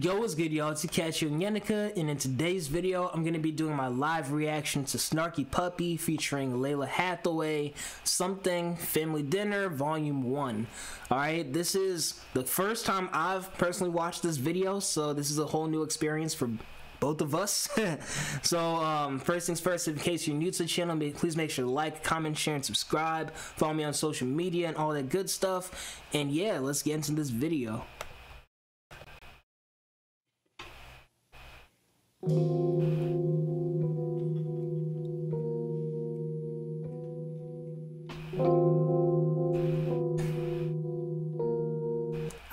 Yo, what's good, y'all? It's Ikechi Onyenaka, and in today's video, I'm gonna be doing my live reaction to Snarky Puppy featuring Lalah Hathaway, Something Family Dinner Volume 1. Alright, this is the first time I've personally watched this video, so this is a whole new experience for both of us. so, um, first things first, in case you're new to the channel, please make sure to like, comment, share, and subscribe. Follow me on social media and all that good stuff. And yeah, let's get into this video. I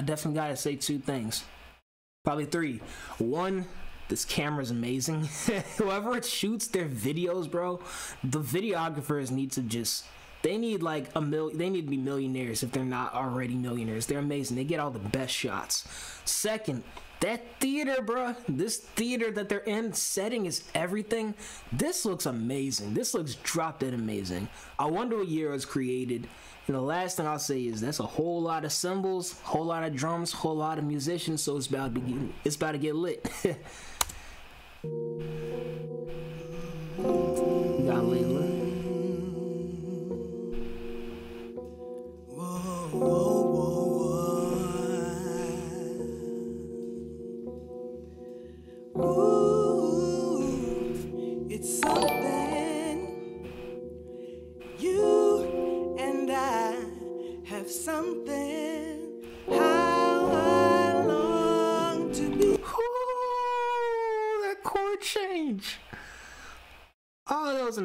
definitely gotta say two things. Probably three. One, this camera's amazing. Whoever it shoots their videos, bro, the videographers need to just they need like a mil they need to be millionaires if they're not already millionaires. They're amazing. They get all the best shots. Second, that theater, bro, this theater that they're in, setting is everything. This looks amazing. This looks drop dead amazing. I wonder what year it was created. And the last thing I'll say is that's a whole lot of cymbals, whole lot of drums, whole lot of musicians. So it's about to it's about to get lit.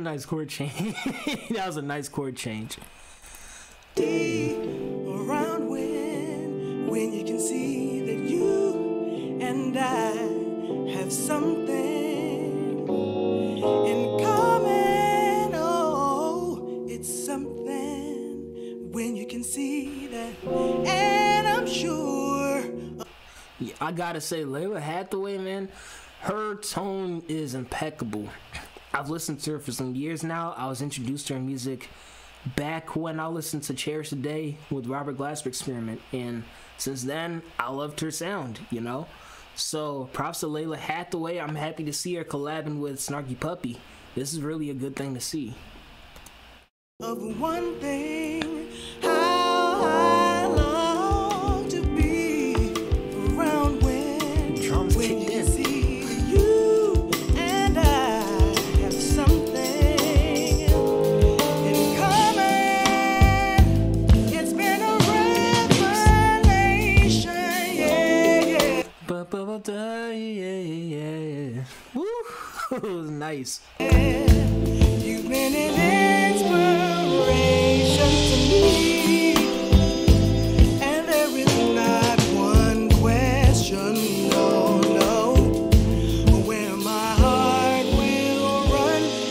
nice chord change. that was a nice chord change. Deep around when, when you can see that you and I have something. In common. Oh, it's something when you can see that, and I'm sure. Yeah, I gotta say, Lalah Hathaway, man, her tone is impeccable. I've listened to her for some years now. I was introduced to her music back when I listened to Cherish the Day with Robert Glasper Experiment, and since then, I loved her sound, you know? So, props to Lalah Hathaway. I'm happy to see her collabing with Snarky Puppy. This is really a good thing to see. Of one thing,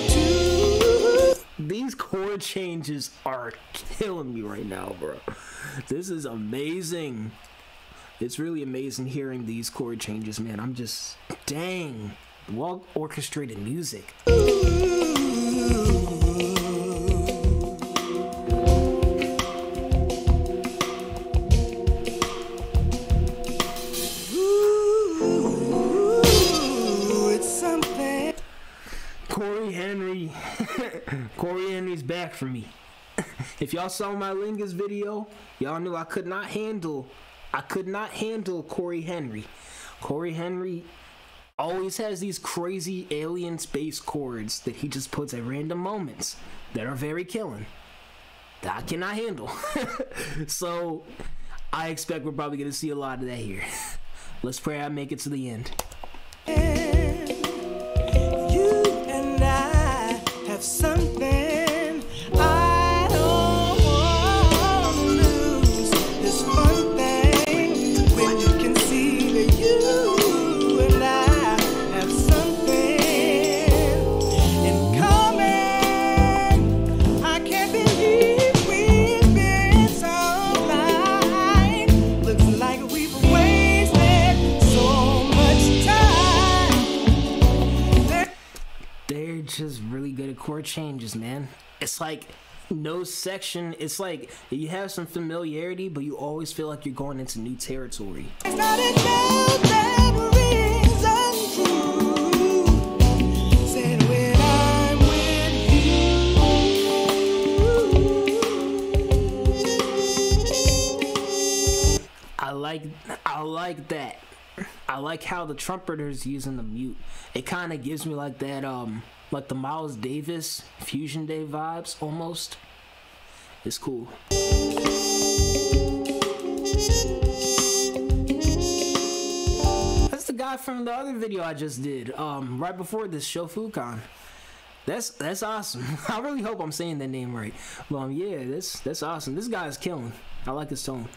to. These chord changes are killing me right now, bro. This is amazing. It's really amazing hearing these chord changes, man. I'm just, dang well orchestrated music. Cory Henry. Cory Henry's back for me. if y'all saw my Lingus video, y'all knew I could not handle I could not handle Cory Henry. Cory Henry always has these crazy alien space chords that he just puts at random moments that are very killing. That I cannot handle. so I expect we're probably gonna see a lot of that here. Let's pray I make it to the end. No section. It's like you have some familiarity, but you always feel like you're going into new territory. It's not enough that rings untrue. Said when I'm with you. I like I like that. I like how the trumpeter's using the mute. It kind of gives me like that um like the Miles Davis Fusion Day vibes almost. It's cool. That's the guy from the other video I just did. Um right before this Shofukan. That's that's awesome. I really hope I'm saying that name right. But um, yeah, that's that's awesome. This guy's killing. I like his tone.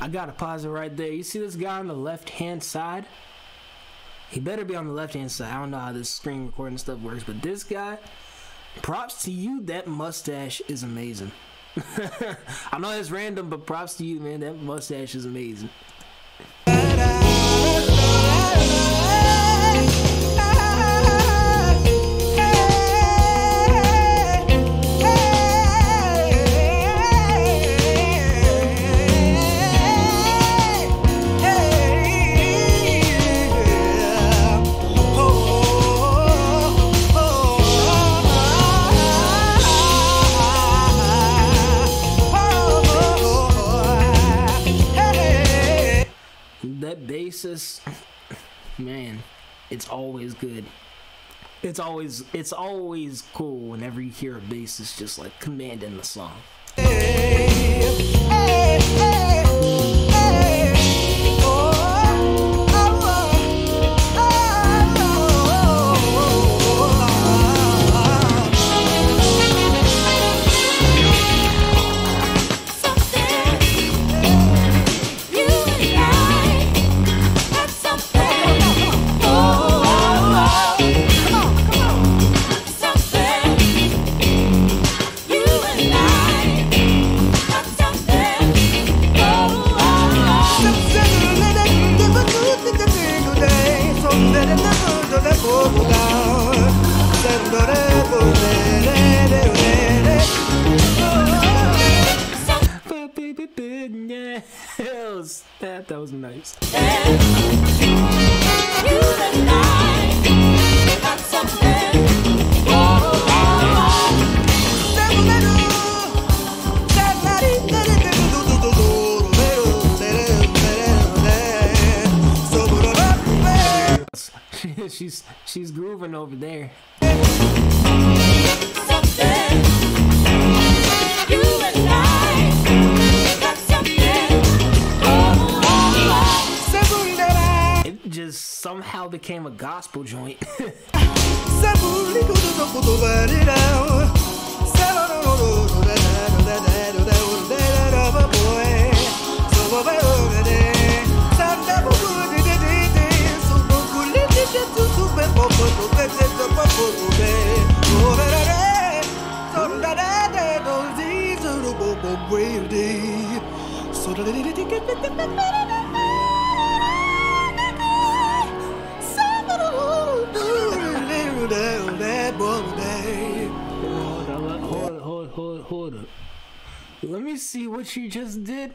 I gotta pause it right there. You see this guy on the left hand side? He better be on the left hand side. I don't know how this screen recording stuff works, but this guy, props to you. That mustache is amazing. I know it's random, but props to you, man. That mustache is amazing. Always good. It's always it's always cool whenever you hear a bassist just like commanding the song. Yes, she's she's grooving over there. It just somehow became a gospel joint. That boy, hold up. Let me see what you just did.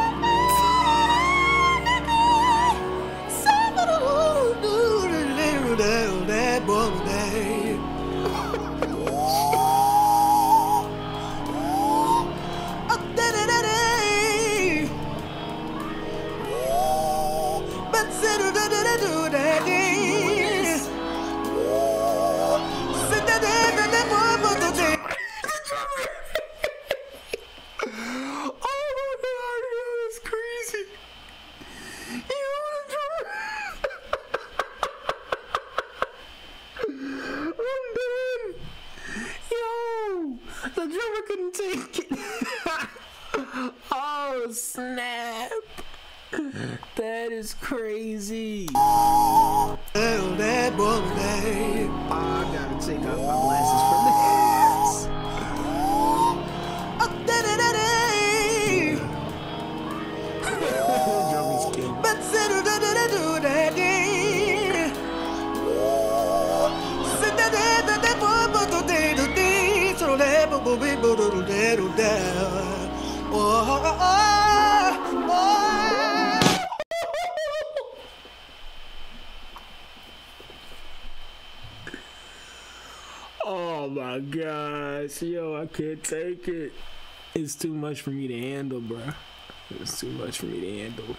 is crazy. I can't take it. It's too much for me to handle, bruh. It's too much for me to handle.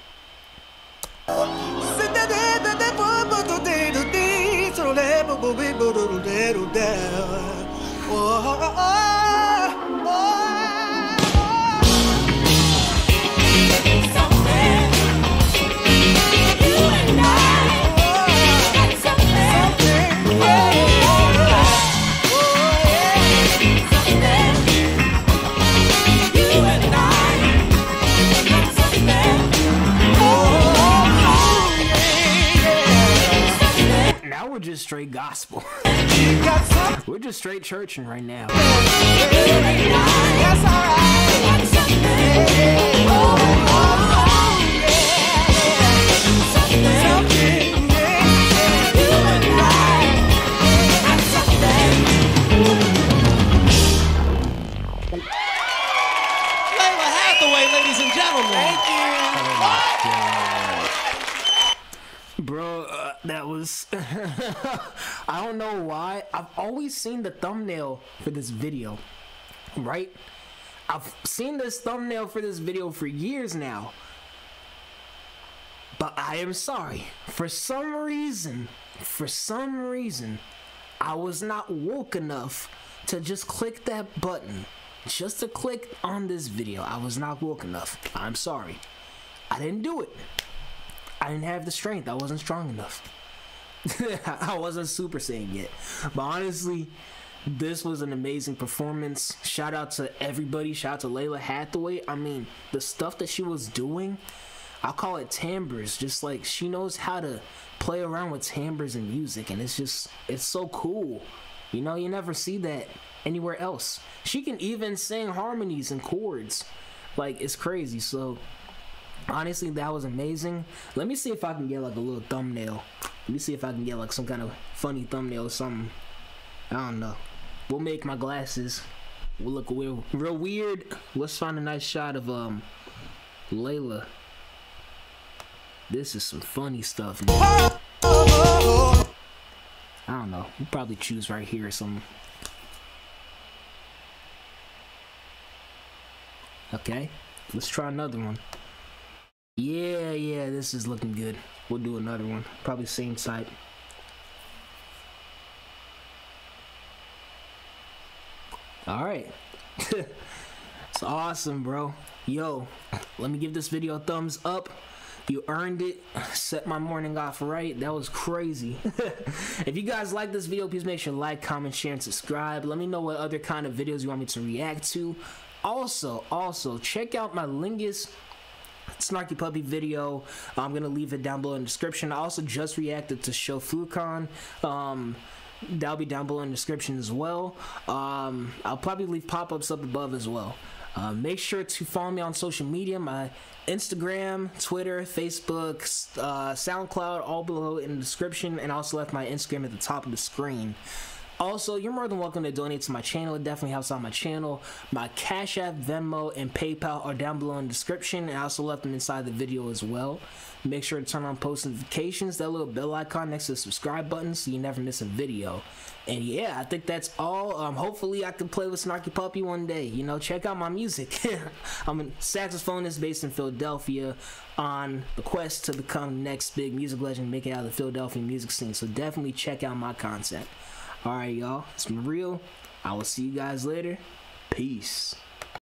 Just straight gospel. we're just straight churching right now. Lalah Hathaway, ladies and gentlemen. Bro, uh, that was. I don't know why. I've always seen the thumbnail for this video, right? I've seen this thumbnail for this video for years now. But I am sorry. For some reason, for some reason, I was not woke enough to just click that button. Just to click on this video. I was not woke enough. I'm sorry. I didn't do it. I didn't have the strength. I wasn't strong enough. I wasn't Super Saiyan yet. But honestly, this was an amazing performance. Shout out to everybody. Shout out to Lalah Hathaway. I mean, the stuff that she was doing, I'll call it timbres. Just like she knows how to play around with timbres and music, and it's just it's so cool. You know, you never see that anywhere else. She can even sing harmonies and chords. Like it's crazy. So honestly that was amazing. Let me see if i can get like a little thumbnail. Let me see if i can get like some kind of funny thumbnail or something. I don't know. We'll make my glasses. We'll look real, real weird. Let's find a nice shot of um lalah. This is some funny stuff man. i don't know. We'll probably choose right here or something. Okay. Let's try another one yeah, yeah, this is looking good. We'll do another one. Probably same site. All right. it's awesome, bro. Yo, let me give this video a thumbs up. You earned it. Set my morning off right. That was crazy. if you guys like this video, please make sure to like, comment, share, and subscribe. Let me know what other kind of videos you want me to react to. Also, also, check out my Lingus Snarky Puppy video. I'm gonna leave it down below in the description. I also just reacted to Shofukan. Um, that'll be down below in the description as well. Um, I'll probably leave pop-ups up above as well. Uh, make sure to follow me on social media. My Instagram, Twitter, Facebook, uh, SoundCloud, all below in the description, and also left my Instagram at the top of the screen. Also, you're more than welcome to donate to my channel. It definitely helps out my channel. My Cash App, Venmo, and PayPal are down below in the description. And I also left them inside the video as well. Make sure to turn on post notifications, that little bell icon next to the subscribe button so you never miss a video. And yeah, I think that's all. Um, hopefully, I can play with Snarky Puppy one day. You know, check out my music. I'm a saxophonist based in Philadelphia on the quest to become the next big music legend, make it out of the Philadelphia music scene. So definitely check out my content. All right, y'all. It's been real. I will see you guys later. Peace.